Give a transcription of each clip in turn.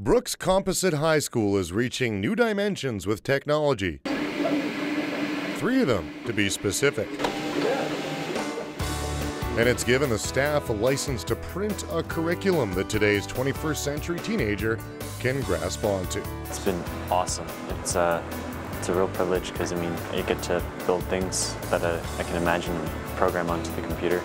Brooks Composite High School is reaching new dimensions with technology. Three of them, to be specific. And it's given the staff a license to print a curriculum that today's 21st century teenager can grasp onto. It's been awesome. It's a, uh, it's a real privilege because I mean, you get to build things that uh, I can imagine and program onto the computer,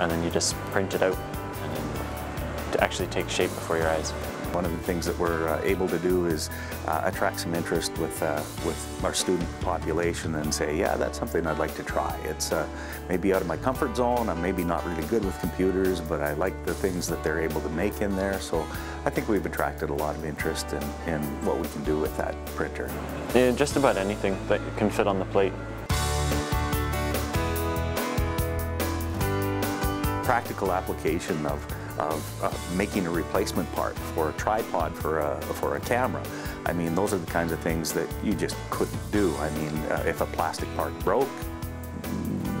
and then you just print it out, and then to actually take shape before your eyes. One of the things that we're uh, able to do is uh, attract some interest with, uh, with our student population and say, yeah, that's something I'd like to try. It's uh, maybe out of my comfort zone. I'm maybe not really good with computers, but I like the things that they're able to make in there. So I think we've attracted a lot of interest in, in what we can do with that printer. Yeah, just about anything that can fit on the plate. Practical application of of uh, making a replacement part for a tripod for a, for a camera. I mean, those are the kinds of things that you just couldn't do. I mean, uh, if a plastic part broke,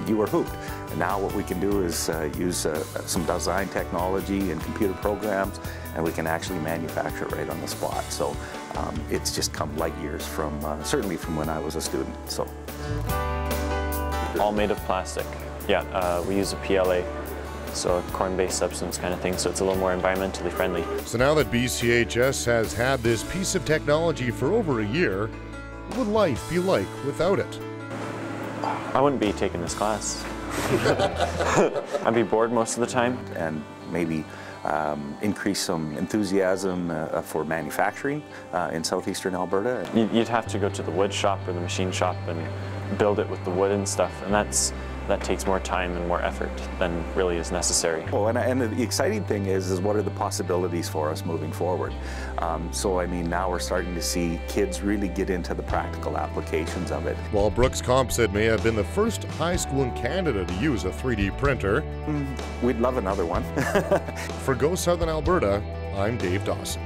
you were hooped. And now what we can do is uh, use uh, some design technology and computer programs, and we can actually manufacture it right on the spot. So um, it's just come light years from, uh, certainly from when I was a student. So. All made of plastic. Yeah, uh, we use a PLA so a corn-based substance kind of thing, so it's a little more environmentally friendly. So now that BCHS has had this piece of technology for over a year, what would life be like without it? I wouldn't be taking this class. I'd be bored most of the time. And maybe um, increase some enthusiasm uh, for manufacturing uh, in southeastern Alberta. You'd have to go to the wood shop or the machine shop and build it with the wood and stuff, and that's that takes more time and more effort than really is necessary. Oh, and, and the exciting thing is, is what are the possibilities for us moving forward? Um, so, I mean, now we're starting to see kids really get into the practical applications of it. While Brooks Composite may have been the first high school in Canada to use a 3D printer, mm, we'd love another one. for Go Southern Alberta, I'm Dave Dawson.